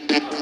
you